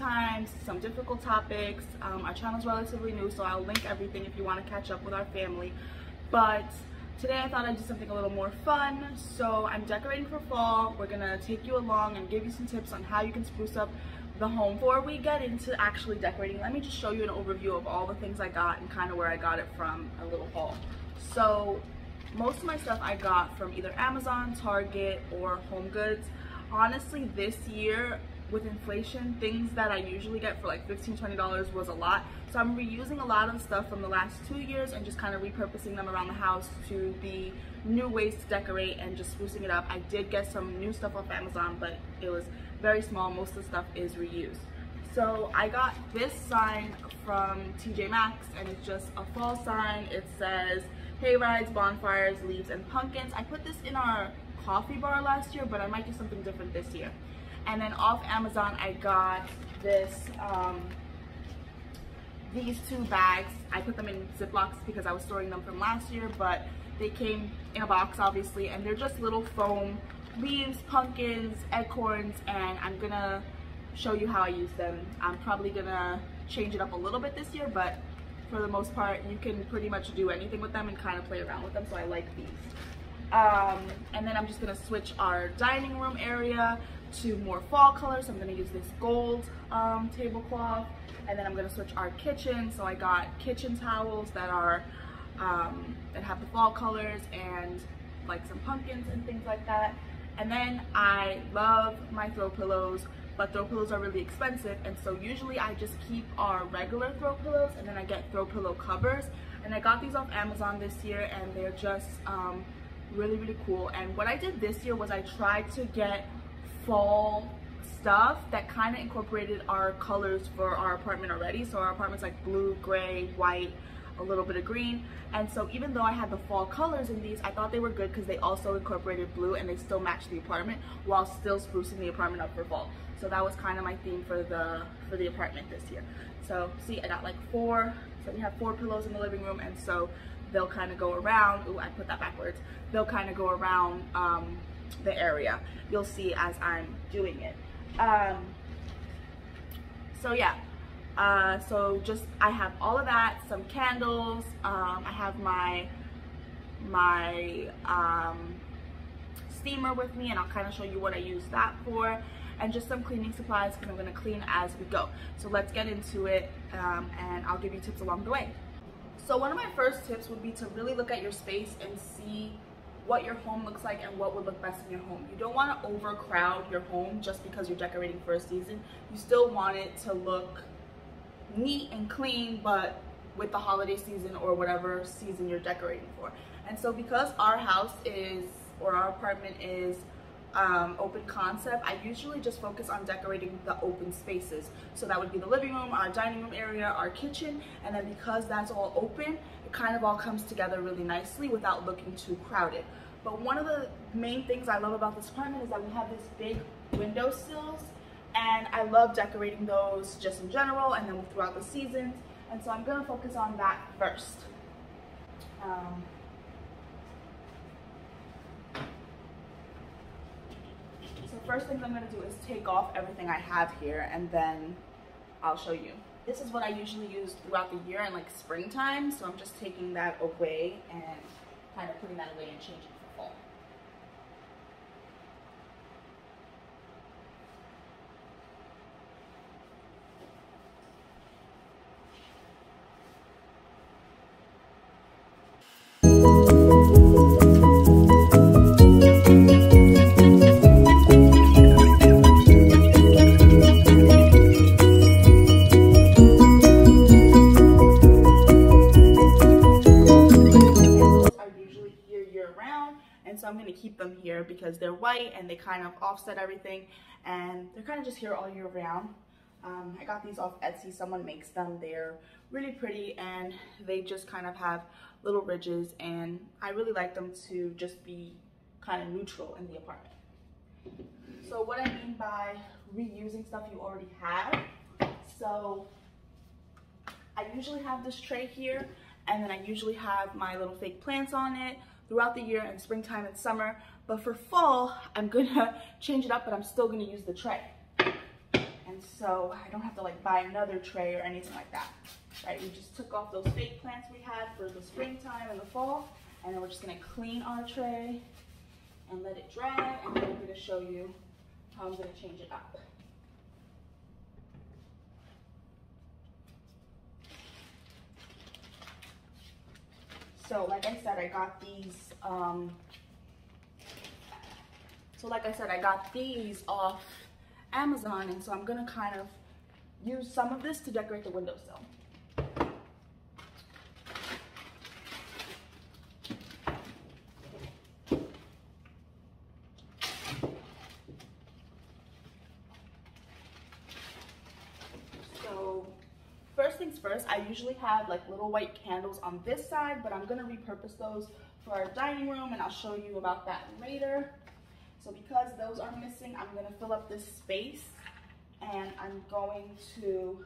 times, some difficult topics. Um, our channel's relatively new, so I'll link everything if you want to catch up with our family. But today I thought I'd do something a little more fun. So I'm decorating for fall. We're gonna take you along and give you some tips on how you can spruce up the home. Before we get into actually decorating, let me just show you an overview of all the things I got and kind of where I got it from, a little haul. So most of my stuff I got from either Amazon, Target, or Home Goods. Honestly, this year with inflation, things that I usually get for like $15, $20 was a lot. So I'm reusing a lot of stuff from the last two years and just kind of repurposing them around the house to be new ways to decorate and just sprucing it up. I did get some new stuff off Amazon, but it was very small. Most of the stuff is reused. So I got this sign from TJ Maxx and it's just a fall sign. It says hay rides, bonfires, leaves, and pumpkins. I put this in our coffee bar last year, but I might do something different this year. And then off Amazon, I got this, um, these two bags. I put them in Ziplocs because I was storing them from last year, but they came in a box, obviously, and they're just little foam leaves, pumpkins, acorns, and I'm gonna show you how I use them. I'm probably gonna change it up a little bit this year, but for the most part, you can pretty much do anything with them and kind of play around with them, so I like these. Um, and then I'm just gonna switch our dining room area to more fall colors. I'm gonna use this gold um, tablecloth. And then I'm gonna switch our kitchen. So I got kitchen towels that are, um, that have the fall colors and like some pumpkins and things like that. And then I love my throw pillows, but throw pillows are really expensive. And so usually I just keep our regular throw pillows and then I get throw pillow covers. And I got these off Amazon this year and they're just um, really, really cool. And what I did this year was I tried to get fall stuff that kind of incorporated our colors for our apartment already. So our apartment's like blue, gray, white, a little bit of green. And so even though I had the fall colors in these, I thought they were good because they also incorporated blue and they still matched the apartment while still sprucing the apartment up for fall. So that was kind of my theme for the for the apartment this year. So see, I got like four, so we have four pillows in the living room and so they'll kind of go around, ooh, I put that backwards. They'll kind of go around um, the area. You'll see as I'm doing it. Um, so yeah, uh, so just I have all of that, some candles. Um, I have my my um, steamer with me, and I'll kind of show you what I use that for, and just some cleaning supplies because I'm gonna clean as we go. So let's get into it, um, and I'll give you tips along the way. So one of my first tips would be to really look at your space and see what your home looks like and what would look best in your home. You don't want to overcrowd your home just because you're decorating for a season. You still want it to look neat and clean, but with the holiday season or whatever season you're decorating for. And so because our house is, or our apartment is um, open concept, I usually just focus on decorating the open spaces. So that would be the living room, our dining room area, our kitchen, and then because that's all open, it kind of all comes together really nicely without looking too crowded. But one of the main things I love about this apartment is that we have these big window sills and I love decorating those just in general and then throughout the seasons. And so I'm gonna focus on that first. Um, so first thing I'm gonna do is take off everything I have here and then I'll show you. This is what I usually use throughout the year in like springtime. So I'm just taking that away and kind of putting that away and changing because they're white and they kind of offset everything and they're kind of just here all year round. Um, I got these off Etsy, someone makes them. They're really pretty and they just kind of have little ridges and I really like them to just be kind of neutral in the apartment. So what I mean by reusing stuff you already have, so I usually have this tray here and then I usually have my little fake plants on it throughout the year in springtime and summer But for fall, I'm gonna change it up, but I'm still gonna use the tray. And so I don't have to like buy another tray or anything like that, right? We just took off those fake plants we had for the springtime and the fall, and then we're just gonna clean our tray and let it dry, and then I'm gonna show you how I'm gonna change it up. So like I said, I got these, um, so like I said, I got these off Amazon and so I'm gonna kind of use some of this to decorate the windowsill. things first, I usually have like little white candles on this side, but I'm gonna repurpose those for our dining room and I'll show you about that later. So because those are missing, I'm gonna fill up this space and I'm going to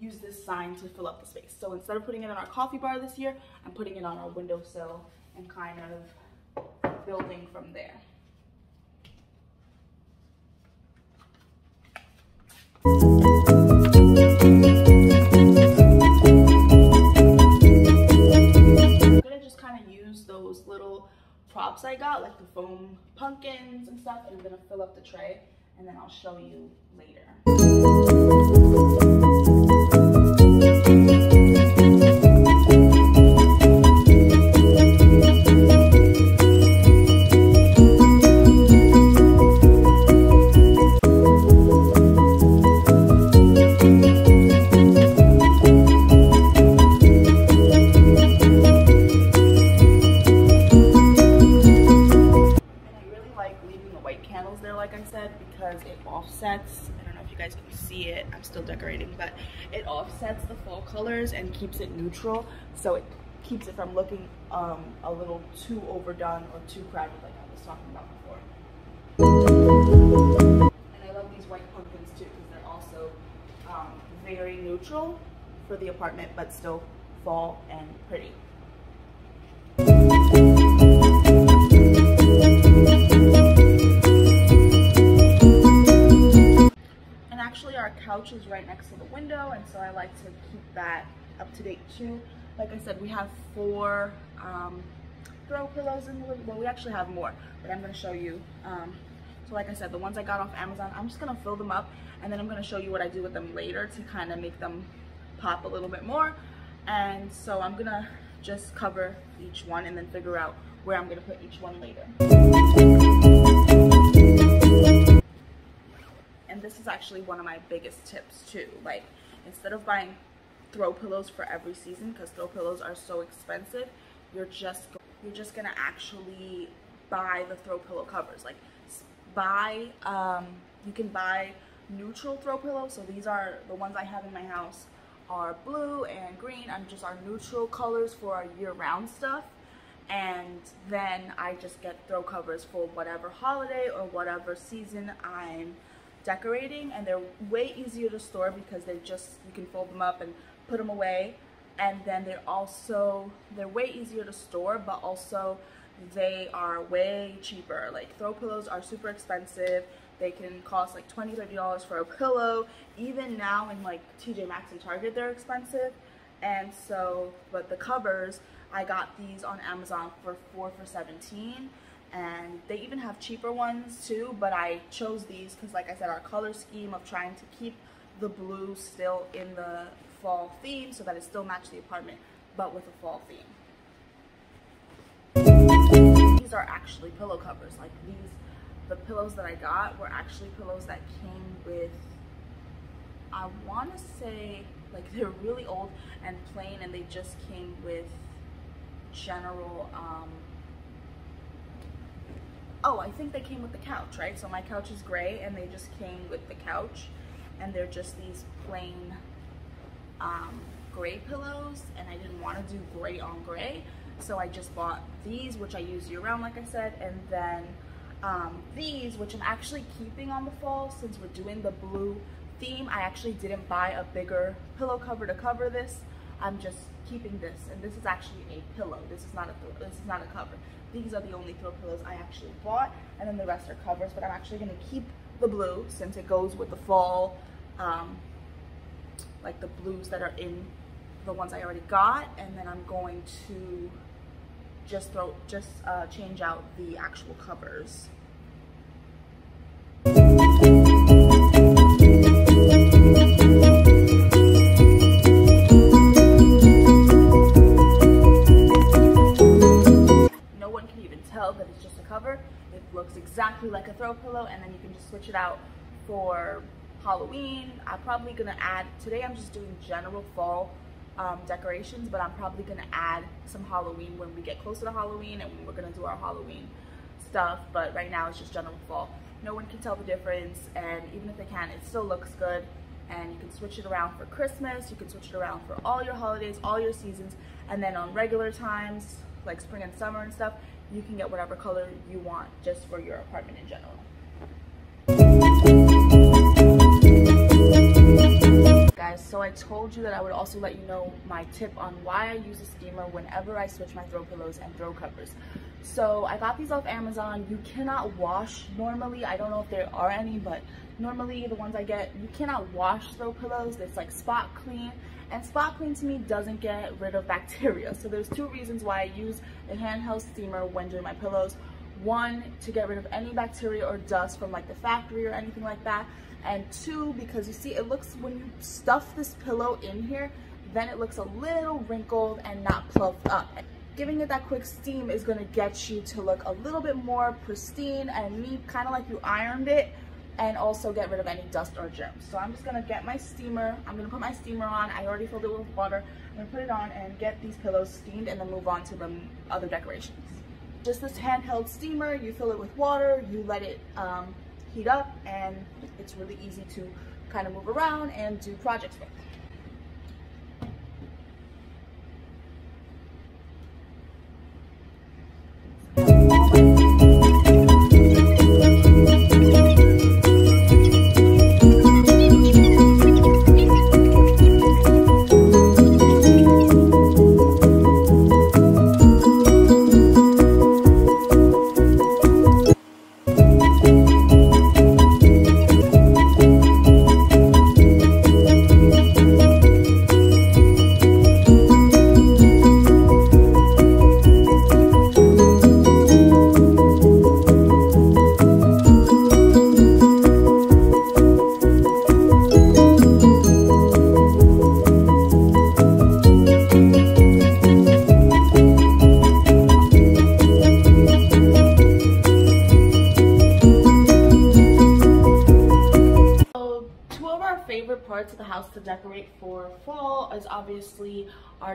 use this sign to fill up the space. So instead of putting it on our coffee bar this year, I'm putting it on our windowsill and kind of building from there. Props I got, like the foam pumpkins and stuff, and I'm gonna fill up the tray, and then I'll show you later. Colors and keeps it neutral so it keeps it from looking um, a little too overdone or too crowded like I was talking about before. And I love these white pumpkins too because they're also um, very neutral for the apartment but still fall and pretty. Couch is right next to the window and so I like to keep that up to date too. Like I said, we have four um, throw pillows in the living Well, we actually have more, but I'm gonna show you. Um, so like I said, the ones I got off Amazon, I'm just gonna fill them up and then I'm gonna show you what I do with them later to kind of make them pop a little bit more. And so I'm gonna just cover each one and then figure out where I'm gonna put each one later. This is actually one of my biggest tips too like instead of buying throw pillows for every season because throw pillows are so expensive you're just you're just gonna actually buy the throw pillow covers like buy um, you can buy neutral throw pillows so these are the ones I have in my house are blue and green and just our neutral colors for our year-round stuff and then I just get throw covers for whatever holiday or whatever season I'm decorating and they're way easier to store because they're just you can fold them up and put them away. And then they're also they're way easier to store but also they are way cheaper. Like throw pillows are super expensive. They can cost like 20 30 dollars for a pillow. Even now in like tj maxx and target they're expensive. And so but the covers i got these on amazon for four for 17 and they even have cheaper ones too but I chose these because like I said our color scheme of trying to keep the blue still in the fall theme so that it still matched the apartment but with a fall theme. These are actually pillow covers like these the pillows that I got were actually pillows that came with I want to say like they're really old and plain and they just came with general um, oh, I think they came with the couch, right? So my couch is gray and they just came with the couch and they're just these plain um, gray pillows and I didn't want to do gray on gray. So I just bought these, which I use year round, like I said, and then um, these, which I'm actually keeping on the fall since we're doing the blue theme. I actually didn't buy a bigger pillow cover to cover this. I'm just keeping this, and this is actually a pillow. This is not a this is not a cover. These are the only throw pillows I actually bought, and then the rest are covers. But I'm actually gonna keep the blue since it goes with the fall, um, like the blues that are in the ones I already got, and then I'm going to just throw just uh, change out the actual covers. Exactly like a throw pillow and then you can just switch it out for Halloween. I'm probably gonna add, today I'm just doing general fall um, decorations, but I'm probably gonna add some Halloween when we get closer to Halloween and we're gonna do our Halloween stuff. But right now it's just general fall. No one can tell the difference and even if they can, it still looks good. And you can switch it around for Christmas, you can switch it around for all your holidays, all your seasons, and then on regular times, like spring and summer and stuff, you can get whatever color you want just for your apartment in general. Guys, so I told you that I would also let you know my tip on why I use a steamer whenever I switch my throw pillows and throw covers. So I got these off Amazon. You cannot wash normally. I don't know if there are any, but normally the ones I get, you cannot wash throw pillows. It's like spot clean and spot clean to me doesn't get rid of bacteria. So there's two reasons why I use a handheld steamer when doing my pillows. One, to get rid of any bacteria or dust from like the factory or anything like that. And two, because you see it looks, when you stuff this pillow in here, then it looks a little wrinkled and not plugged up. Giving it that quick steam is gonna get you to look a little bit more pristine and neat, kind of like you ironed it and also get rid of any dust or germs. So I'm just gonna get my steamer. I'm gonna put my steamer on. I already filled it with water. I'm gonna put it on and get these pillows steamed and then move on to the other decorations. Just this handheld steamer, you fill it with water, you let it um, heat up and it's really easy to kind of move around and do projects with.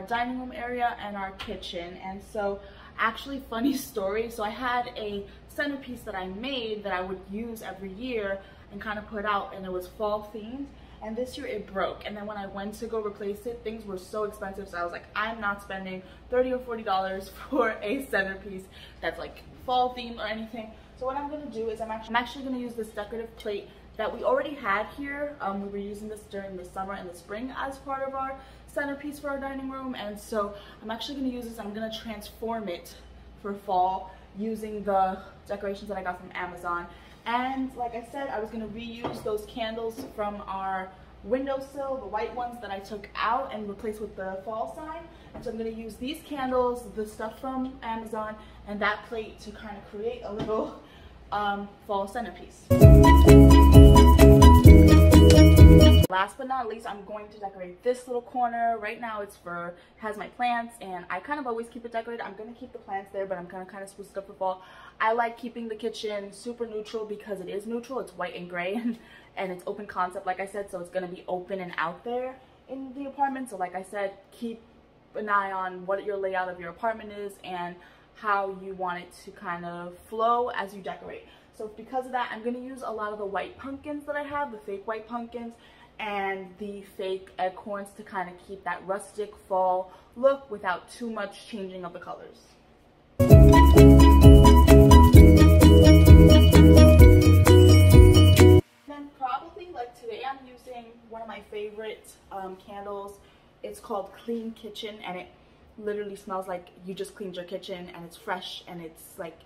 Our dining room area and our kitchen. And so actually funny story, so I had a centerpiece that I made that I would use every year and kind of put out and it was fall themed. And this year it broke. And then when I went to go replace it things were so expensive. So I was like I'm not spending 30 or 40 dollars for a centerpiece that's like fall themed or anything. So what I'm gonna do is I'm actually, I'm actually gonna use this decorative plate that we already had here. Um, we were using this during the summer and the spring as part of our centerpiece for our dining room. And so I'm actually gonna use this, I'm gonna transform it for fall using the decorations that I got from Amazon. And like I said, I was gonna reuse those candles from our windowsill, the white ones that I took out and replaced with the fall sign. And so I'm gonna use these candles, the stuff from Amazon, and that plate to kind of create a little um, fall centerpiece. Last but not least, I'm going to decorate this little corner. Right now it's for, has my plants and I kind of always keep it decorated. I'm going to keep the plants there, but I'm going to kind of spruce it up for fall. I like keeping the kitchen super neutral because it is neutral. It's white and gray and, and it's open concept, like I said, so it's going to be open and out there in the apartment. So like I said, keep an eye on what your layout of your apartment is and how you want it to kind of flow as you decorate. So because of that, I'm going to use a lot of the white pumpkins that I have, the fake white pumpkins, and the fake acorns to kind of keep that rustic fall look without too much changing of the colors. Then probably like today I'm using one of my favorite um, candles. It's called Clean Kitchen and it literally smells like you just cleaned your kitchen and it's fresh and it's like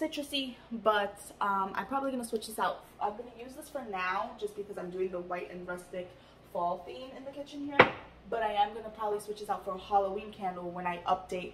citrusy but um, I'm probably gonna switch this out. I'm gonna use this for now just because I'm doing the white and rustic fall theme in the kitchen here but I am gonna probably switch this out for a Halloween candle when I update